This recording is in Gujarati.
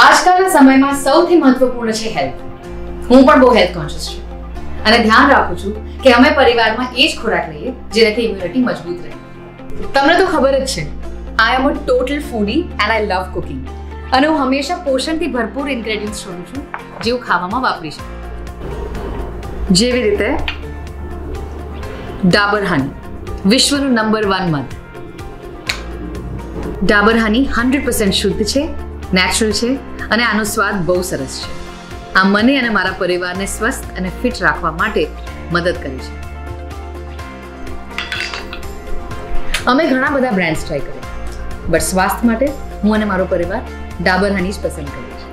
આજકાલના સમયમાં સૌથી મહત્વપૂર્ણ છે હેલ્થ. હું પણ બહુ હેલ્થ કોન્શિયસ છું. અને ધ્યાન રાખું છું કે અમે પરિવારમાં એ જ ખોરાક લઈએ જેનાથી ઇમ્યુનિટી મજબૂત રહે. તમને તો ખબર જ છે I am a total foodie and I love cooking અને હું હંમેશા પોષણથી ભરપૂર ઇન્ગ્રેડિયન્ટ્સ શોધું છું, જે હું ખાવામાં વાપરી શકું. જેવી રીતે, ડાબર હની વિશ્વનું નંબર વન મધ. ડાબર હની હંડ્રેડ પર્સન્ટ શુદ્ધ છે નેચરલ છે અને આનો સ્વાદ બહુ સરસ છે. આ મને અને મારા પરિવારને સ્વસ્થ અને ફિટ રાખવા માટે મદદ કરે છે. અમે ઘણા બધા બ્રાન્ડ્સ ટ્રાય કર્યા. બટ સ્વાસ્થ્ય માટે હું અને મારો પરિવાર ડાબર હની જ પસંદ કરીએ છીએ.